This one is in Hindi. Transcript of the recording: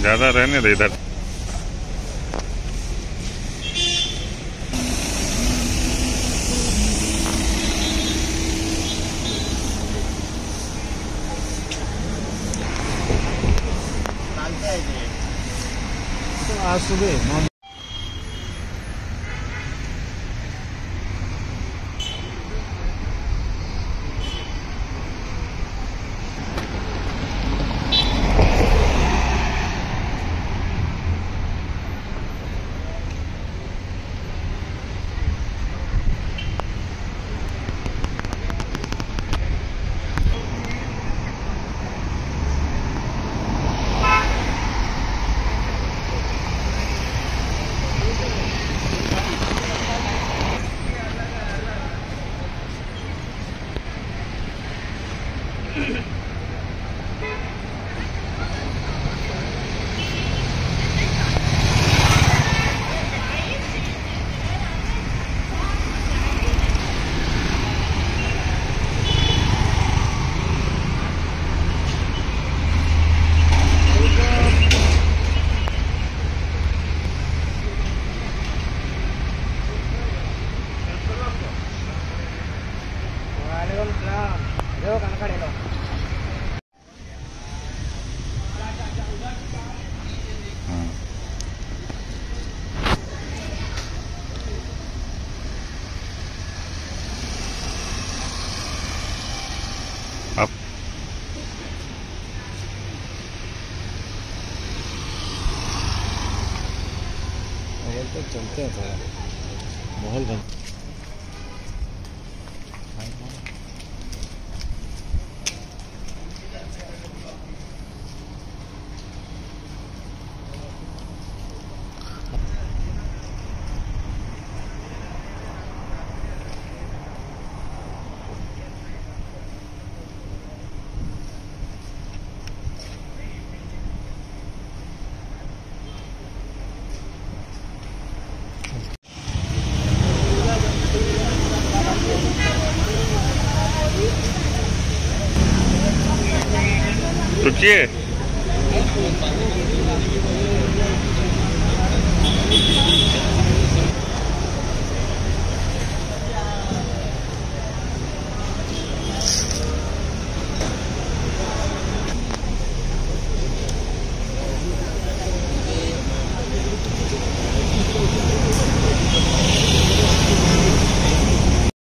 ज़्यादा रहने दे इधर। आज सुबह चलते हैं थोड़ा। माहौल बन चाहिए